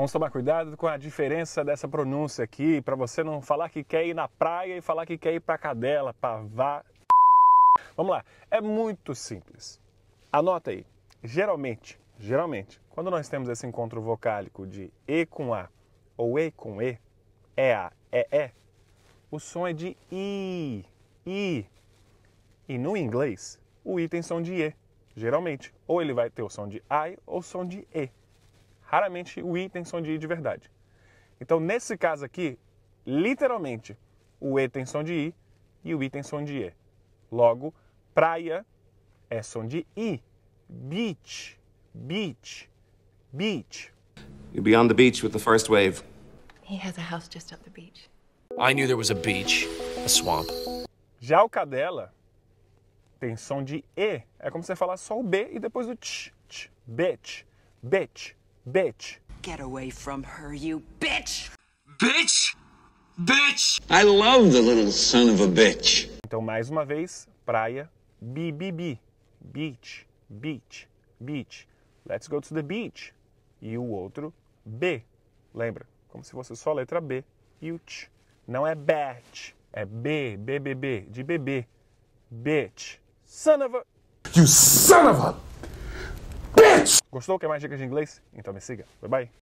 Vamos tomar cuidado com a diferença dessa pronúncia aqui, para você não falar que quer ir na praia e falar que quer ir para cadela, para vá. Vamos lá, é muito simples. Anota aí. Geralmente, geralmente, quando nós temos esse encontro vocálico de E com A ou E com E, é A, é E, o som é de I, I. E no inglês, o I tem som de E, geralmente. Ou ele vai ter o som de I ou som de E. Raramente o I tem som de I de verdade. Então, nesse caso aqui, literalmente, o E tem som de I e o I tem som de E. Logo, praia é som de I. Beach, beach, beach. You'll be on the beach with the first wave. He has a house just up the beach. I knew there was a beach, a swamp. Já o cadela tem som de E. É como se você falar só o B e depois o tch, tch, bitch, bitch, bitch. Get away from her, you bitch! Bitch! Bitch! I love the little son of a bitch. Então, mais uma vez, praia, B, B, B, beach, beach, beach. Let's go to the beach. E o outro, B. Lembra? Como se fosse só a letra B e o. Não é batch, é B, B, B, B, de bebê. Bitch. Son of a... You son of a bitch! Gostou? Quer mais dicas de inglês? Então me siga. Bye bye.